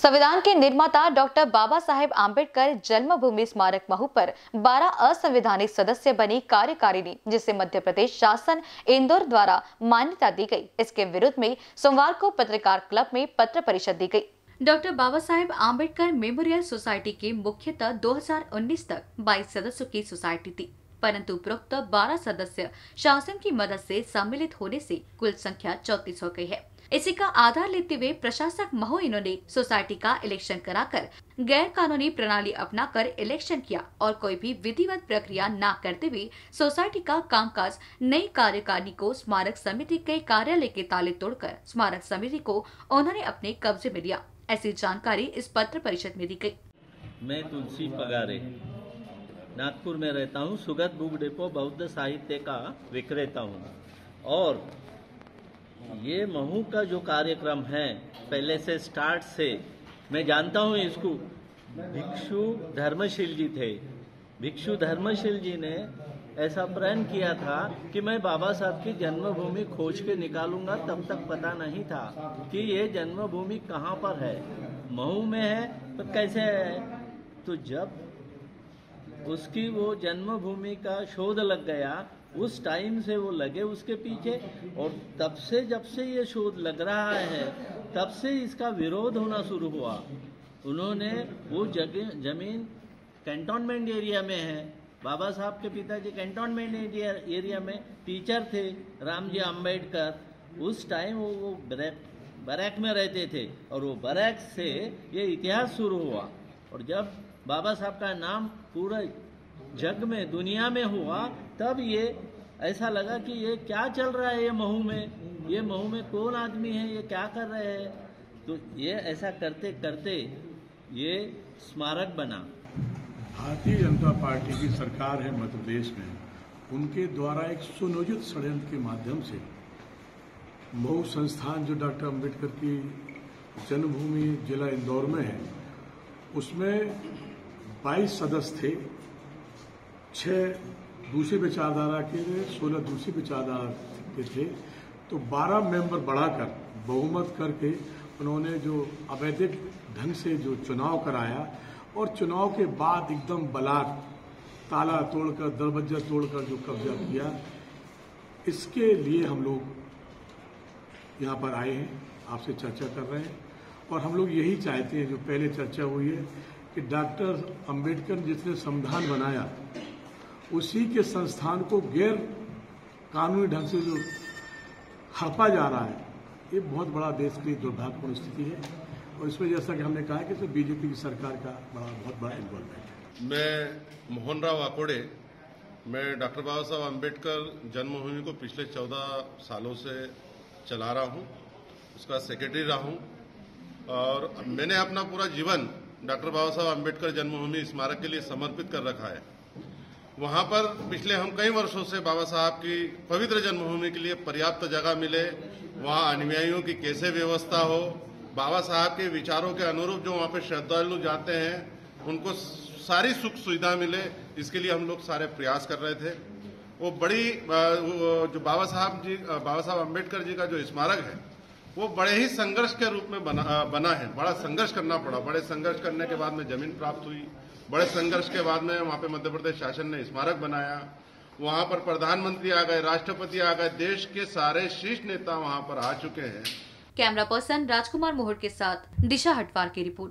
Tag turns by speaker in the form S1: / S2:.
S1: संविधान के निर्माता डॉक्टर बाबा साहेब आम्बेडकर जन्मभूमि स्मारक महू पर 12 असंवैधानिक सदस्य बनी कार्यकारिणी, जिसे मध्य प्रदेश शासन इंदौर द्वारा मान्यता दी गई। इसके विरुद्ध में सोमवार को पत्रकार क्लब में पत्र परिषद दी गई। Doctor Baba Saheb Ambedkar memorial society की मुख्यतः 2019 तक 22 सदस्यों की सोसाइटी थी, परंतु उपरोक्त 12 सदस्य शासन की मदद से सम्मिलित होने से कुल संख्या चौतीस हो गई है। इसी का आधार लेते हुए प्रशासक महो इन्होंने सोसाइटी का इलेक्शन कराकर गैर कानूनी प्रणाली अपनाकर इलेक्शन किया और कोई भी विधिवत प्रक्रिया न करते हुए सोसाइटी का कामकाज नई कार्यकारिणी को स्मारक समिति के कार्यालय के ताले तोड़कर स्मारक समिति को उन्होंने अपने कब्जे में लिया। ऐसी जानकारी इस पत्र परिषद में दी गई
S2: मैं तुलसी पगारे, नागपुर में रहता हूँ, सुगत बुक डिपो, बौद्ध साहित्य का विक्रेता हूँ। और ये महू का जो कार्यक्रम है, पहले से स्टार्ट से, मैं जानता हूँ इसको। भिक्षु धर्मशील जी थे। भिक्षु धर्मशील जी ने ऐसा प्रण किया था कि मैं बाबा साहब की जन्मभूमि खोज के निकालूँगा, तब तक पता नहीं था कि ये जन्मभूमि कहाँ पर है। महू में है तो कैसे है? तो जब उसकी वो जन्मभूमि का शोध लग गया उस टाइम से वो लगे उसके पीछे और तब से जब से ये शोध लग रहा है, तब से इसका विरोध होना शुरू हुआ। उन्होंने वो जगह ज़मीन कैंटोनमेंट एरिया में है। बाबा साहब के पिताजी कैंटोनमेंट एरिया एरिया में टीचर थे, रामजी अंबेडकर उस टाइम वो वो बैरक में रहते थे और वो बैरक से ये इतिहास शुरू हुआ। और जब बाबा साहब का नाम पूरा जग में, दुनिया में हुआ, तब ये ऐसा लगा कि ये क्या चल रहा है ये महू में? ये महू में कौन आदमी है? ये क्या कर रहे हैं? तो ये ऐसा करते करते ये स्मारक बना।
S3: भारतीय जनता पार्टी की सरकार है मध्य प्रदेश में। उनके द्वारा एक सुनियोजित षडयंत्र के माध्यम से महू संस्थान जो डॉक्टर अंबेडकर की जन्मभूमि जिला इंदौर में है, उसमें 22 सदस्य थे। छह दूसरी विचारधारा के थे, सोलह दूसरी विचारधारा के थे। तो बारह मेंबर बढ़ाकर, बहुमत करके उन्होंने जो अवैधिक ढंग से जो चुनाव कराया और चुनाव के बाद एकदम बलात् ताला तोड़कर दरवाज़ा तोड़कर जो कब्जा किया, इसके लिए हम लोग यहाँ पर आए हैं, आपसे चर्चा कर रहे हैं। और हम लोग यही चाहते हैं, जो पहले चर्चा हुई है, कि डॉक्टर अंबेडकर जिसने संविधान बनाया उसी के संस्थान को गैर कानूनी ढंग से जो हड़पा जा रहा है, ये बहुत बड़ा देश की दुर्भाग्यपूर्ण स्थिति है। और इसमें जैसा कि हमने कहा कि इसमें बीजेपी की सरकार का बड़ा, बहुत बड़ा इन्वॉल्वमेंट है।
S4: मैं मोहन राव आकोड़े, मैं डॉक्टर बाबा साहब अंबेडकर जन्मभूमि को पिछले चौदह सालों से चला रहा हूँ, उसका सेक्रेटरी रहा हूँ। और मैंने अपना पूरा जीवन डॉक्टर बाबा साहब अंबेडकर जन्मभूमि स्मारक के लिए समर्पित कर रखा है। वहाँ पर पिछले हम कई वर्षों से बाबा साहब की पवित्र जन्मभूमि के लिए पर्याप्त जगह मिले, वहाँ अनुयायियों की कैसे व्यवस्था हो, बाबा साहब के विचारों के अनुरूप जो वहाँ पे श्रद्धालु जाते हैं, उनको सारी सुख सुविधा मिले, इसके लिए हम लोग सारे प्रयास कर रहे थे। वो बड़ी जो बाबा साहब जी बाबा साहब अंबेडकर जी का जो स्मारक है वो बड़े ही संघर्ष के रूप में बना बना है। बड़ा संघर्ष करना पड़ा। बड़े संघर्ष करने के बाद में ज़मीन प्राप्त हुई। बड़े संघर्ष के बाद में वहाँ पे मध्य प्रदेश शासन ने स्मारक बनाया। वहाँ पर प्रधानमंत्री आ गए, राष्ट्रपति आ गए। देश के सारे शीर्ष नेता वहाँ पर आ चुके हैं।
S1: कैमरा पर्सन राजकुमार मोहर के साथ दिशा हटवार की रिपोर्ट।